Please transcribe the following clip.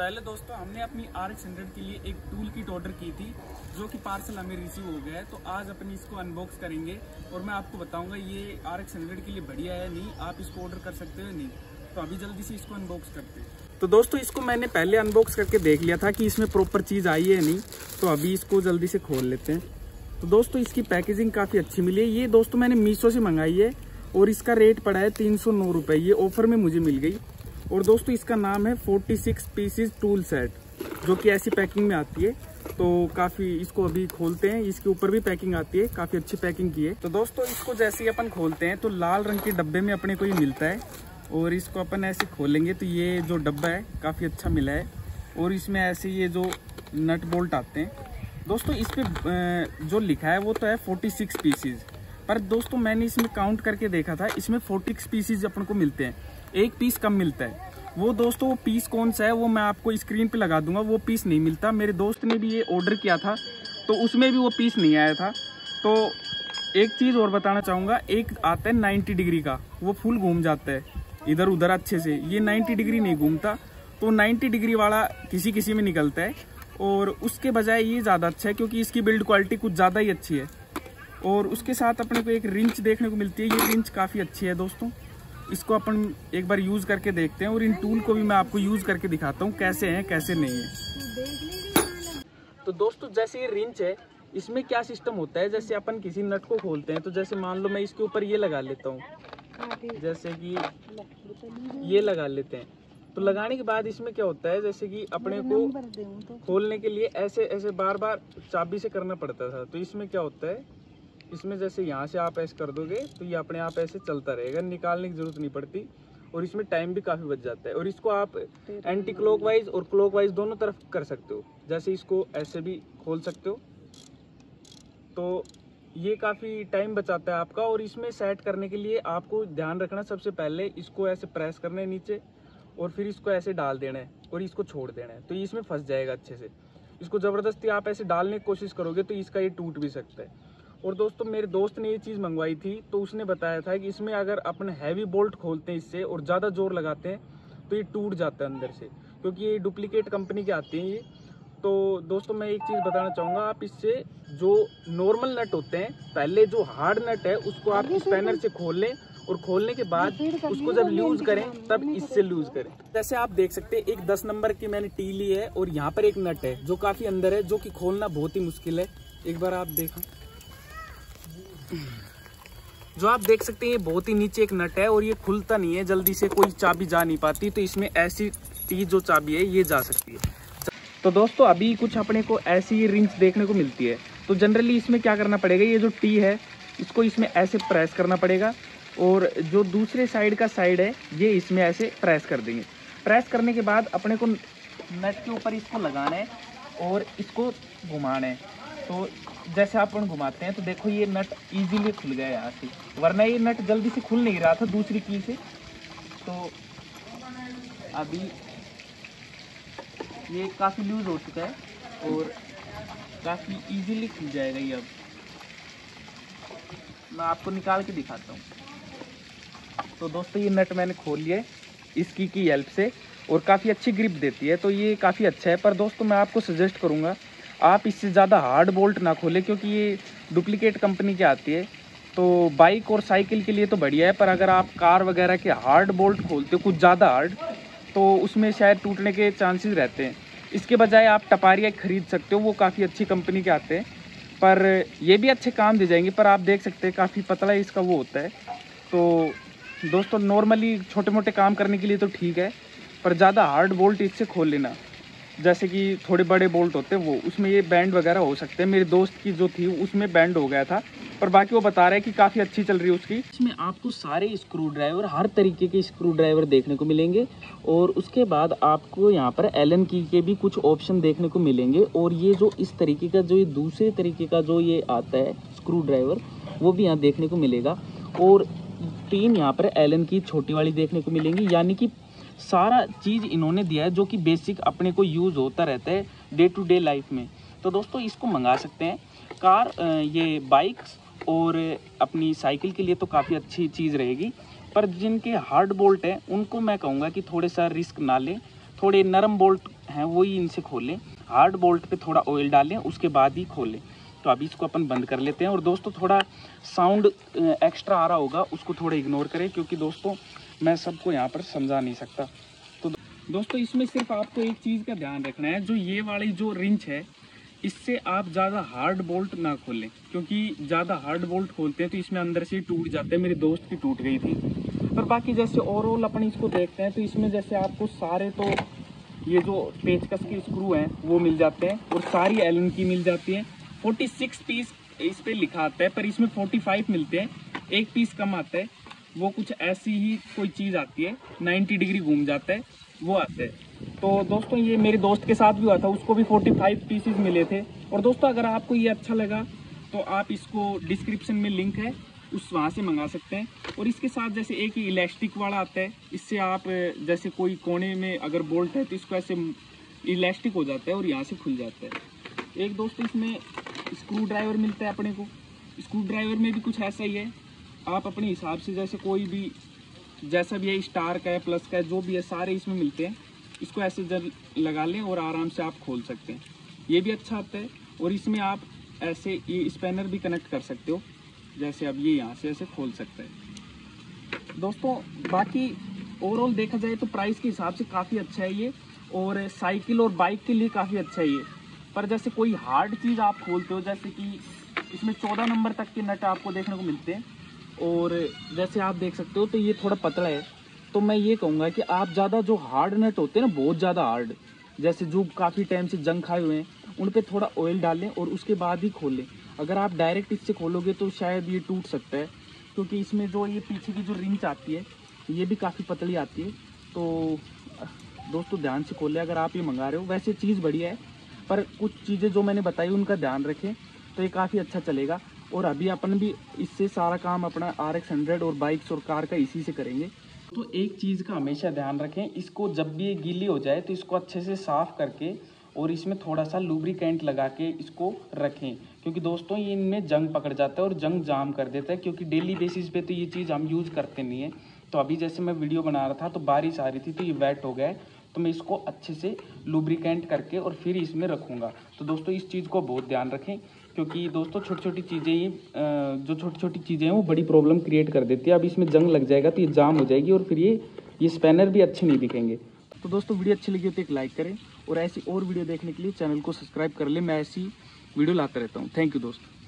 पहले दोस्तों, हमने अपनी आर एक्स हंड्रेड के लिए एक टूल किट ऑर्डर की थी, जो कि पार्सल हमें रिसीव हो गया है। तो आज अपन इसको अनबॉक्स करेंगे और मैं आपको बताऊँगा ये आर एक्स हंड्रेड के लिए बढ़िया है नहीं, आप इसको ऑर्डर कर सकते हो नहीं। तो अभी जल्दी से इसको अनबॉक्स करते हैं। तो दोस्तों, इसको मैंने पहले अनबॉक्स करके देख लिया था कि इसमें प्रॉपर चीज़ आई है नहीं। तो अभी इसको जल्दी से खोल लेते हैं। तो दोस्तों, इसकी पैकेजिंग काफ़ी अच्छी मिली है। ये दोस्तों मैंने मीशो से मंगाई है और इसका रेट पड़ा है तीन सौ नौ रुपये ये ऑफ़र में मुझे मिल गई। और दोस्तों, इसका नाम है 46 पीसीज टूल सेट, जो कि ऐसी पैकिंग में आती है। तो काफ़ी इसको अभी खोलते हैं। इसके ऊपर भी पैकिंग आती है। काफ़ी अच्छी पैकिंग की है। तो दोस्तों, इसको जैसे ही अपन खोलते हैं तो लाल रंग के डब्बे में अपने को ये मिलता है। और इसको अपन ऐसे खोलेंगे तो ये जो डब्बा है, काफ़ी अच्छा मिला है। और इसमें ऐसे ये जो नट बोल्ट आते हैं। दोस्तों, इस पर जो लिखा है, वो तो है फोर्टी सिक्स पीसीज। पर दोस्तों, मैंने इसमें काउंट करके देखा था, इसमें फोर्टी पीसीज अपन को मिलते हैं। एक पीस कम मिलता है। वो दोस्तों, वो पीस कौन सा है, वो मैं आपको स्क्रीन पे लगा दूँगा, वो पीस नहीं मिलता। मेरे दोस्त ने भी ये ऑर्डर किया था तो उसमें भी वो पीस नहीं आया था। तो एक चीज़ और बताना चाहूँगा, एक आता है नाइन्टी डिग्री का, वो फुल घूम जाता है इधर उधर अच्छे से। ये नाइन्टी डिग्री नहीं घूमता तो नाइन्टी डिग्री वाला किसी किसी में निकलता है, और उसके बजाय ये ज़्यादा अच्छा है, क्योंकि इसकी बिल्ड क्वालिटी कुछ ज़्यादा ही अच्छी है। और उसके साथ अपने को एक रिंच देखने को मिलती है, ये रिंच काफ़ी अच्छी है दोस्तों। इसको अपन एक बार यूज़ करके देखते हैं और इन टूल को भी मैं आपको यूज़ करके दिखाता हूँ कैसे हैं, कैसे नहीं है। तो दोस्तों, जैसे ये रिंच है, इसमें क्या सिस्टम होता है? जैसे अपन किसी नट को खोलते हैं तो जैसे मान लो मैं इसके ऊपर ये लगा लेता हूँ। जैसे कि ये लगा लेते हैं। तो लगाने के बाद इसमें क्या होता है? जैसे कि अपने को खोलने के लिए ऐसे ऐसे बार बार चाबी से करना पड़ता था। तो इसमें क्या होता है? इसमें जैसे यहाँ से आप ऐसे कर दोगे तो ये अपने आप ऐसे चलता रहेगा, निकालने की ज़रूरत नहीं पड़ती। और इसमें टाइम भी काफ़ी बच जाता है। और इसको आप एंटी क्लॉकवाइज और क्लॉकवाइज दोनों तरफ़ कर सकते हो। जैसे इसको ऐसे भी खोल सकते हो। तो ये काफ़ी टाइम बचाता है आपका। और इसमें सेट करने के लिए आपको ध्यान रखना सबसे पहले इसको ऐसे प्रेस करना है नीचे, और फिर इसको ऐसे डाल देना है, और इसको छोड़ देना है। तो इसमें फंस जाएगा अच्छे से। इसको ज़बरदस्ती आप ऐसे डालने की कोशिश करोगे तो इसका ये टूट भी सकता है। और दोस्तों मेरे दोस्त ने ये चीज़ मंगवाई थी तो उसने बताया था कि इसमें अगर अपन हैवी बोल्ट खोलते हैं इससे और ज़्यादा ज़ोर लगाते हैं तो ये टूट जाता है अंदर से क्योंकि ये डुप्लीकेट कंपनी के आते हैं ये। तो दोस्तों मैं एक चीज़ बताना चाहूँगा आप इससे जो नॉर्मल नट होते हैं पहले जो हार्ड नट है उसको आप स्पैनर से खोल लें और खोलने के बाद उसको जब लूज करें तब इससे लूज करें। जैसे आप देख सकते हैं एक दस नंबर की मैंने टी ली है और यहाँ पर एक नट है जो काफ़ी अंदर है जो कि खोलना बहुत ही मुश्किल है। एक बार आप देखो। जो आप देख सकते हैं, ये बहुत ही नीचे एक नट है और ये खुलता नहीं है, जल्दी से कोई चाबी जा नहीं पाती तो इसमें ऐसी टी जो चाबी है, ये जा सकती है। तो दोस्तों, अभी कुछ अपने को ऐसी रिंच देखने को मिलती है। तो जनरली इसमें क्या करना पड़ेगा, ये जो टी है, इसको इसमें ऐसे प्रेस करना पड़ेगा और जो दूसरे साइड का साइड है, ये इसमें ऐसे प्रेस कर देंगे। प्रेस करने के बाद अपने को नट के ऊपर इसको लगाना है और इसको घुमाना है। तो जैसे आप घुमाते हैं तो देखो ये नट इजीली खुल गया यहाँ से। वरना ये नट जल्दी से खुल नहीं रहा था दूसरी की से। तो अभी ये काफ़ी लूज हो चुका है और काफ़ी इजीली खुल जाएगा ये अब। मैं आपको निकाल के दिखाता हूँ। तो दोस्तों, ये नट मैंने खोल लिया इसकी की हेल्प से और काफ़ी अच्छी ग्रिप देती है तो ये काफ़ी अच्छा है। पर दोस्तों, मैं आपको सजेस्ट करूँगा आप इससे ज़्यादा हार्ड बोल्ट ना खोलें, क्योंकि ये डुप्लीकेट कंपनी की आती है। तो बाइक और साइकिल के लिए तो बढ़िया है, पर अगर आप कार वगैरह के हार्ड बोल्ट खोलते हो, कुछ ज़्यादा हार्ड तो उसमें शायद टूटने के चांसेस रहते हैं। इसके बजाय आप टपारिया खरीद सकते हो, वो काफ़ी अच्छी कंपनी के आते हैं। पर ये भी अच्छे काम दे जाएँगे, पर आप देख सकते हैं, काफ़ी पतला इसका वो होता है। तो दोस्तों नॉर्मली छोटे मोटे काम करने के लिए तो ठीक है, पर ज़्यादा हार्ड बोल्ट इससे खोल लेना। जैसे कि थोड़े बड़े बोल्ट होते हैं, वो, उसमें ये बैंड वगैरह हो सकते हैं। मेरे दोस्त की जो थी, उसमें बैंड हो गया था, पर बाकी वो बता रहा है कि काफ़ी अच्छी चल रही है उसकी। इसमें आपको सारे स्क्रू ड्राइवर हर तरीके के स्क्रू ड्राइवर देखने को मिलेंगे, और उसके बाद आपको यहाँ पर एल की के भी कुछ ऑप्शन देखने को मिलेंगे, और ये जो इस तरीके का, जो ये दूसरे तरीके का जो ये आता है स्क्रू ड्राइवर वो भी यहाँ देखने को मिलेगा। और तीन यहाँ पर एलन की छोटी वाली देखने को मिलेंगी, यानी कि सारा चीज़ इन्होंने दिया है, जो कि बेसिक अपने को यूज़ होता रहता है डे टू डे लाइफ में। तो दोस्तों, इसको मंगा सकते हैं। कार ये बाइक्स और अपनी साइकिल के लिए तो काफ़ी अच्छी चीज़ रहेगी, पर जिनके हार्ड बोल्ट हैं, उनको मैं कहूँगा कि थोड़े सा रिस्क ना लें। थोड़े नरम बोल्ट हैं वही इनसे खोलें। हार्ड बोल्ट पे थोड़ा ऑयल डालें, उसके बाद ही खोलें। तो अभी इसको अपन बंद कर लेते हैं। और दोस्तों, थोड़ा साउंड एक्स्ट्रा आ रहा होगा, उसको थोड़ा इग्नोर करें, क्योंकि दोस्तों, मैं सबको यहाँ पर समझा नहीं सकता। तो दोस्तों, इसमें सिर्फ़ आपको एक चीज़ का ध्यान रखना है, जो ये वाली जो रिंच है, इससे आप ज़्यादा हार्ड बोल्ट ना खोलें, क्योंकि ज़्यादा हार्ड बोल्ट खोलते हैं तो इसमें अंदर से टूट जाते हैं। मेरे दोस्त की टूट गई थी। पर बाकी जैसे ओवरऑल अपन इसको देखते हैं तो इसमें जैसे आपको सारे तो ये जो पेचकस के स्क्रू हैं, वो मिल जाते हैं, और सारी एलन की मिल जाती है। 46 पीस इस पर लिखा आता है, पर इसमें 45 मिलते हैं। एक पीस कम आता है। वो कुछ ऐसी ही कोई चीज़ आती है 90 डिग्री घूम जाता है, वो आता है। तो दोस्तों, ये मेरे दोस्त के साथ भी हुआ था, उसको भी 45 पीसेस मिले थे। और दोस्तों, अगर आपको ये अच्छा लगा तो आप इसको डिस्क्रिप्शन में लिंक है, उस वहाँ से मंगा सकते हैं। और इसके साथ जैसे एक ही इलास्टिक वाला आता है, इससे आप, जैसे कोई कोने में अगर बोल्ट है तो इसको ऐसे इलास्टिक हो जाता है और यहाँ से खुल जाता है। एक दोस्त, इसमें स्क्रू ड्राइवर मिलता है अपने को। स्क्रू ड्राइवर में भी कुछ ऐसा ही है। आप अपने हिसाब से जैसे कोई भी, जैसा भी है स्टार का है प्लस का है, जो भी है, सारे इसमें मिलते हैं। इसको ऐसे जब लगा लें और आराम से आप खोल सकते हैं। ये भी अच्छा आता है और इसमें आप ऐसे ये स्पैनर भी कनेक्ट कर सकते हो। जैसे अब ये यहाँ से ऐसे खोल सकते हैं। दोस्तों, बाकी ओवरऑल देखा जाए तो प्राइस के हिसाब से काफ़ी अच्छा है ये और साइकिल और बाइक के लिए काफ़ी अच्छा है ये। पर जैसे कोई हार्ड चीज़ आप खोलते हो, जैसे कि इसमें चौदह नंबर तक के नट आपको देखने को मिलते हैं। और जैसे आप देख सकते हो तो ये थोड़ा पतला है। तो मैं ये कहूँगा कि आप ज़्यादा जो हार्ड नट होते हैं ना, बहुत ज़्यादा हार्ड जैसे जो काफ़ी टाइम से जंग खाए हुए हैं, उन पर थोड़ा ऑयल डालें और उसके बाद ही खोलें अगर आप डायरेक्ट इससे खोलोगे तो शायद ये टूट सकता है। क्योंकि इसमें जो ये पीछे की जो रिंच आती है, ये भी काफ़ी पतली आती है। तो दोस्तों, ध्यान से खोलें। अगर आप ये मंगा रहे हो, वैसे चीज़ बढ़िया है। पर कुछ चीज़ें जो मैंने बताई उनका ध्यान रखें तो ये काफ़ी अच्छा चलेगा। और अभी अपन भी इससे सारा काम अपना आर एक्स हंड्रेड और बाइक्स और कार का इसी से करेंगे। तो एक चीज़ का हमेशा ध्यान रखें, इसको जब भी ये गीली हो जाए तो इसको अच्छे से साफ़ करके और इसमें थोड़ा सा लुब्रिकेंट लगा के इसको रखें। क्योंकि दोस्तों, ये इनमें जंग पकड़ जाता है और जंग जाम कर देता है, क्योंकि डेली बेसिस पे तो ये चीज़ हम यूज़ करते नहीं है। तो अभी जैसे मैं वीडियो बना रहा था तो बारिश आ रही थी तो ये वेट हो गया तो मैं इसको अच्छे से लुब्रिकेंट करके और फिर इसमें रखूँगा। तो दोस्तों, इस चीज़ को बहुत ध्यान रखें, क्योंकि दोस्तों छोटी छोटी चीज़ें ये जो छोटी छोटी चीज़ें हैं, वो बड़ी प्रॉब्लम क्रिएट कर देती है। अब इसमें जंग लग जाएगा तो ये जाम हो जाएगी और फिर ये ये स्पैनर भी अच्छे नहीं दिखेंगे। तो दोस्तों, वीडियो अच्छी लगी हो तो एक लाइक करें और ऐसी और वीडियो देखने के लिए चैनल को सब्सक्राइब कर लें। मैं ऐसी वीडियो लाता रहता हूँ। थैंक यू दोस्तों।